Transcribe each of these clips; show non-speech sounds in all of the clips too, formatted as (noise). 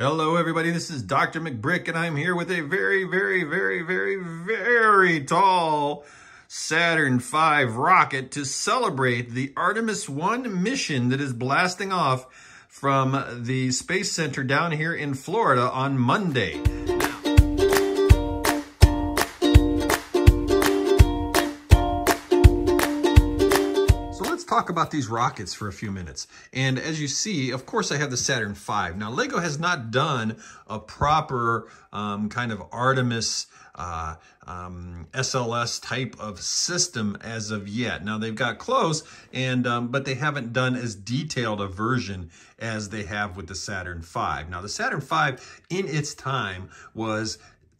Hello, everybody. This is Dr. McBrick, and I'm here with a very, very, very, very, very tall Saturn V rocket to celebrate the Artemis 1 mission that is blasting off from the Space Center down here in Florida on Monday. Talk about these rockets for a few minutes. And as you see, of course, I have the Saturn V. Now, LEGO has not done a proper um, kind of Artemis uh, um, SLS type of system as of yet. Now, they've got close, and um, but they haven't done as detailed a version as they have with the Saturn V. Now, the Saturn V, in its time, was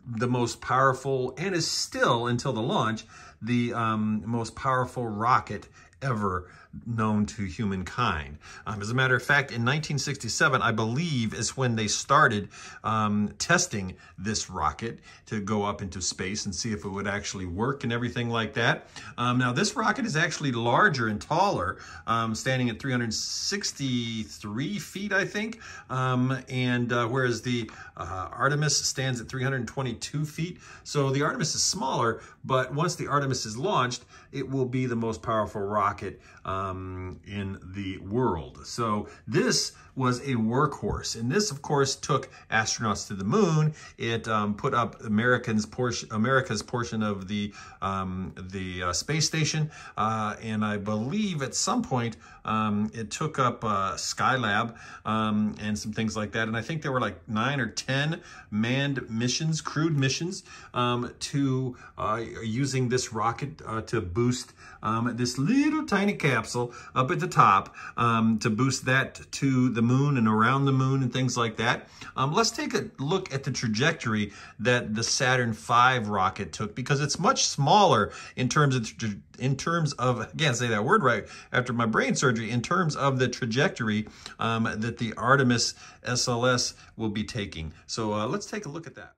the most powerful and is still, until the launch, the um, most powerful rocket ever known to humankind. Um, as a matter of fact, in 1967, I believe, is when they started um, testing this rocket to go up into space and see if it would actually work and everything like that. Um, now, this rocket is actually larger and taller, um, standing at 363 feet, I think, um, and uh, whereas the uh, Artemis stands at 322 feet. So the Artemis is smaller, but once the Artemis is launched, it will be the most powerful rocket um, in the world. So this was a workhorse. And this, of course, took astronauts to the moon. It um, put up Americans portion, America's portion of the, um, the uh, space station. Uh, and I believe at some point um, it took up uh, Skylab um, and some things like that. And I think there were like nine or 10 manned missions, crewed missions, um, to uh, using this rocket uh, to boost um, this little tiny capsule up at the top um, to boost that to the moon and around the moon and things like that. Um, let's take a look at the trajectory that the Saturn V rocket took because it's much smaller in terms of in terms of, can't say that word right after my brain surgery, in terms of the trajectory um, that the Artemis SLS will be taking. So uh, let's take a look at that.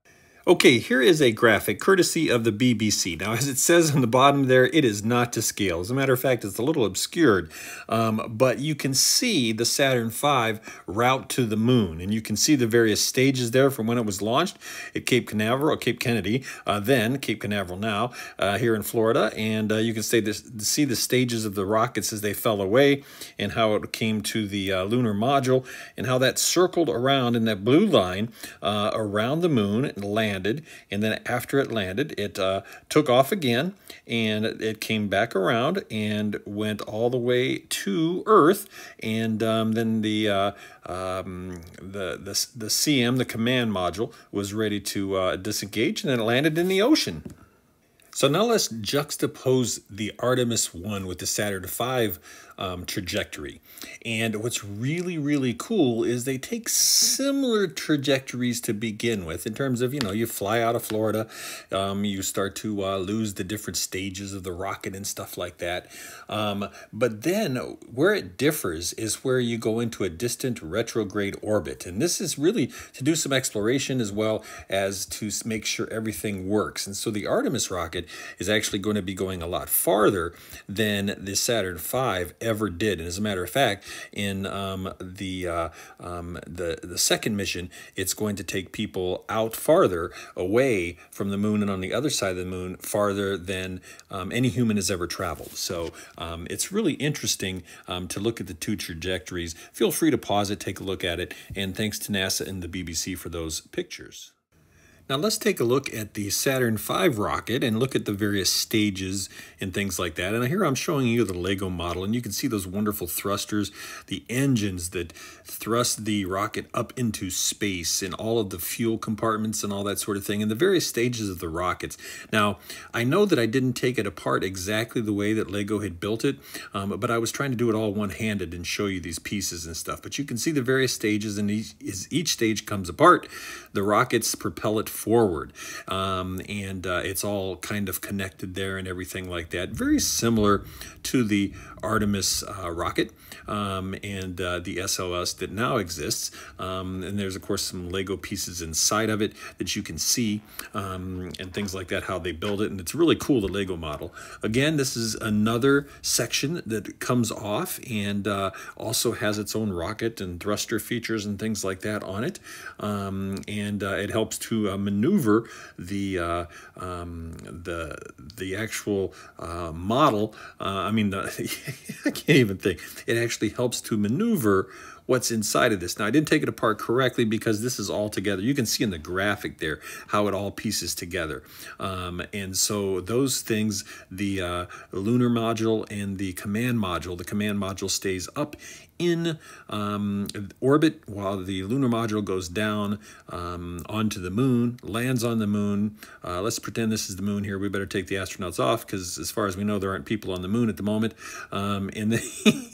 Okay, here is a graphic courtesy of the BBC. Now, as it says on the bottom there, it is not to scale. As a matter of fact, it's a little obscured, um, but you can see the Saturn V route to the moon, and you can see the various stages there from when it was launched at Cape Canaveral, Cape Kennedy, uh, then Cape Canaveral now, uh, here in Florida, and uh, you can see, this, see the stages of the rockets as they fell away, and how it came to the uh, lunar module, and how that circled around in that blue line uh, around the moon and landed landed, and then after it landed, it uh, took off again, and it came back around and went all the way to Earth, and um, then the, uh, um, the the the CM, the command module, was ready to uh, disengage, and then it landed in the ocean. So now let's juxtapose the Artemis 1 with the Saturn V um, trajectory. And what's really, really cool is they take similar trajectories to begin with in terms of, you know, you fly out of Florida, um, you start to uh, lose the different stages of the rocket and stuff like that. Um, but then where it differs is where you go into a distant retrograde orbit. And this is really to do some exploration as well as to make sure everything works. And so the Artemis rocket is actually going to be going a lot farther than the Saturn V ever did. And as a matter of fact, in um, the, uh, um, the, the second mission, it's going to take people out farther away from the moon and on the other side of the moon farther than um, any human has ever traveled. So um, it's really interesting um, to look at the two trajectories. Feel free to pause it, take a look at it, and thanks to NASA and the BBC for those pictures. Now let's take a look at the Saturn V rocket and look at the various stages and things like that. And here I'm showing you the Lego model and you can see those wonderful thrusters, the engines that thrust the rocket up into space and all of the fuel compartments and all that sort of thing and the various stages of the rockets. Now, I know that I didn't take it apart exactly the way that Lego had built it, um, but I was trying to do it all one-handed and show you these pieces and stuff. But you can see the various stages and each, as each stage comes apart, the rockets propel it forward. Um, and uh, it's all kind of connected there and everything like that. Very similar to the Artemis uh, rocket um, and uh, the SLS that now exists. Um, and there's, of course, some Lego pieces inside of it that you can see um, and things like that, how they build it. And it's really cool, the Lego model. Again, this is another section that comes off and uh, also has its own rocket and thruster features and things like that on it. Um, and uh, it helps to uh, maneuver the, uh, um, the, the actual uh, model. I mean, the, (laughs) I can't even think. It actually helps to maneuver what's inside of this. Now, I didn't take it apart correctly because this is all together. You can see in the graphic there how it all pieces together. Um, and so those things, the uh, lunar module and the command module, the command module stays up in um, orbit while the lunar module goes down um, onto the moon, lands on the moon. Uh, let's pretend this is the moon here. We better take the astronauts off because as far as we know, there aren't people on the moon at the moment. Um, and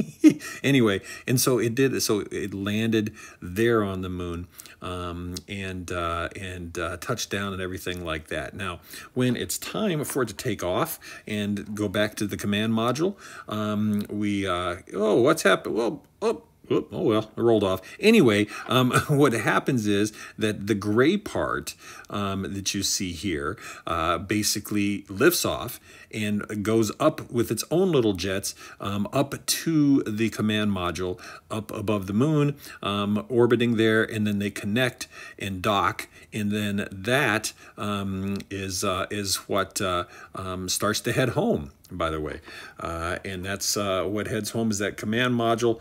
(laughs) anyway, and so it did, so it landed there on the moon um, and, uh, and uh, touched down and everything like that. Now, when it's time for it to take off and go back to the command module, um, we, uh, oh, what's happened? Well, oh, oh, well, it rolled off. Anyway, um, (laughs) what happens is that the gray part um, that you see here uh, basically lifts off and goes up with its own little jets um, up to the command module up above the moon, um, orbiting there, and then they connect and dock, and then that um, is uh, is what uh, um, starts to head home by the way. Uh, and that's uh, what heads home is that command module.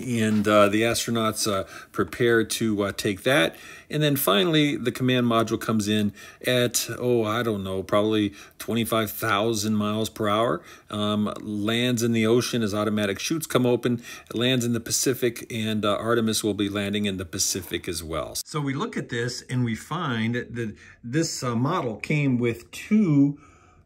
And uh, the astronauts uh, prepare to uh, take that. And then finally, the command module comes in at, oh, I don't know, probably 25,000 miles per hour, um, lands in the ocean as automatic chutes come open, lands in the Pacific, and uh, Artemis will be landing in the Pacific as well. So we look at this and we find that this uh, model came with two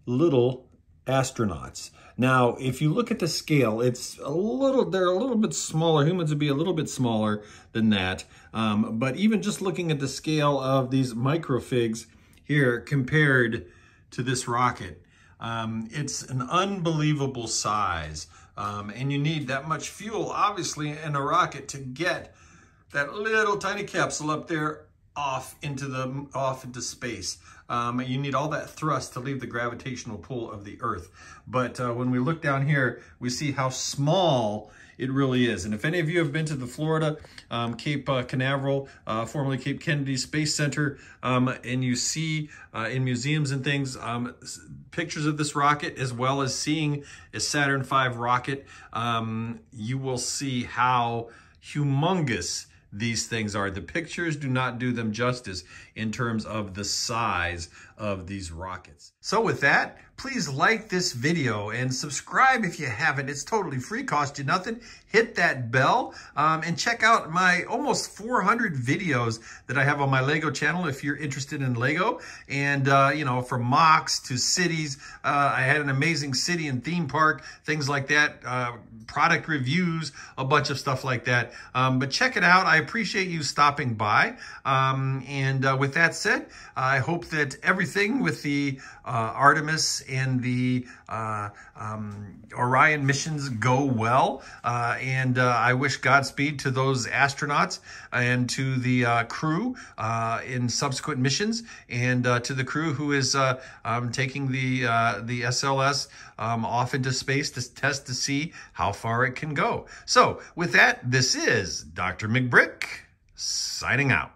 little astronauts. Now, if you look at the scale, it's a little, they're a little bit smaller. Humans would be a little bit smaller than that. Um, but even just looking at the scale of these microfigs here compared to this rocket, um, it's an unbelievable size. Um, and you need that much fuel, obviously, in a rocket to get that little tiny capsule up there off into the off into space. Um, you need all that thrust to leave the gravitational pull of the Earth. But uh, when we look down here, we see how small it really is. And if any of you have been to the Florida um, Cape uh, Canaveral, uh, formerly Cape Kennedy Space Center, um, and you see uh, in museums and things um, pictures of this rocket, as well as seeing a Saturn V rocket, um, you will see how humongous these things are. The pictures do not do them justice in terms of the size of these rockets. So with that, please like this video and subscribe if you haven't. It's totally free, cost you nothing. Hit that bell um, and check out my almost 400 videos that I have on my Lego channel if you're interested in Lego. And, uh, you know, from MOCs to cities, uh, I had an amazing city and theme park, things like that, uh, product reviews, a bunch of stuff like that. Um, but check it out. I appreciate you stopping by. Um, and uh, with that said, I hope that everything with the uh, Artemis and the uh, um, Orion missions go well. Uh, and uh, I wish Godspeed to those astronauts and to the uh, crew uh, in subsequent missions and to the crew who is um, taking the, the SLS um, off into space to test to see how far it can go. So with that, this is Dr. McBrick signing out.